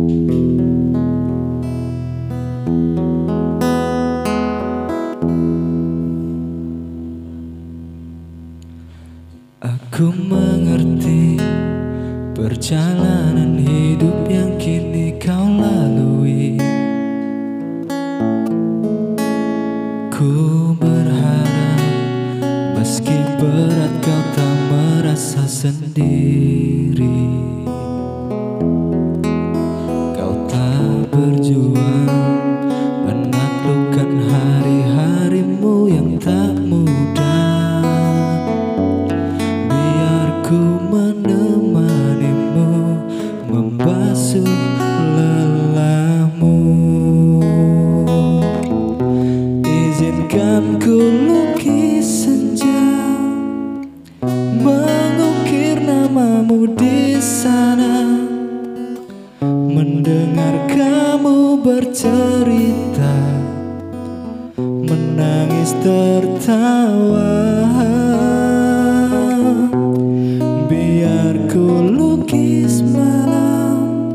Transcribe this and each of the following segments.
Aku mengerti perjalanan hidup yang kini kau lalui. Ku berharap meski berat kau tak merasa sendiri tak Mendengar kamu bercerita Menangis tertawa. Biar ku lukis malam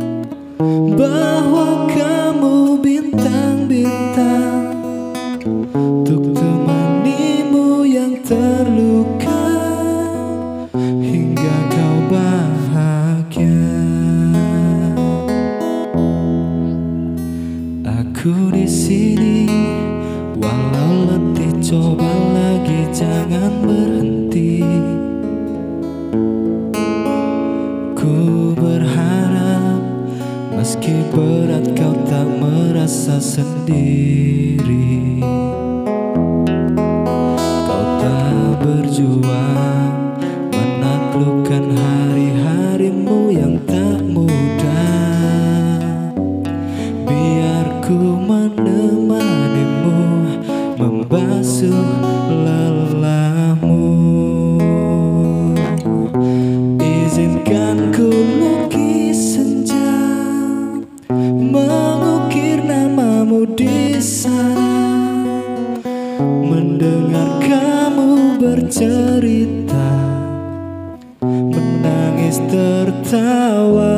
Bahwa kamu bintang-bintang. Untuk temanimu yang terluka Aku di sini Walau letih coba lagi jangan berhenti. Ku berharap Meski berat kau tak merasa sendiri. Kau tak berjuang menemanimu membasuh lelahmu. Izinkan ku lukis senja mengukir namamu di sana. Mendengar kamu bercerita menangis tertawa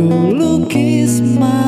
ku lukis mata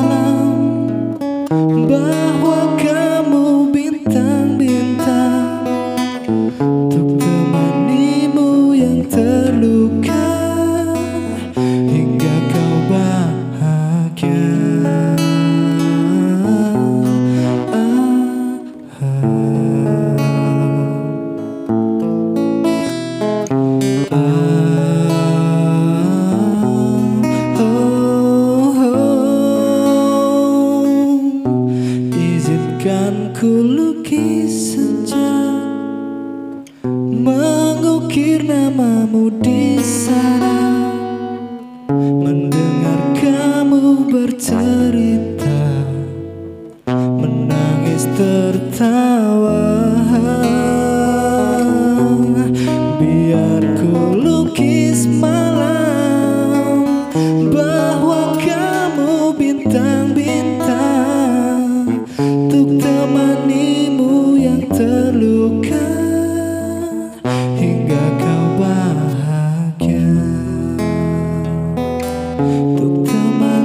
Terukir namamu di sana. Mendengar kamu bercerita. Menangis tertawa. Biar ku lukis malam Bahwa kamu bintang-bintang. Untuk temanimu yang terluka hingga kau bahagia. Untuk teman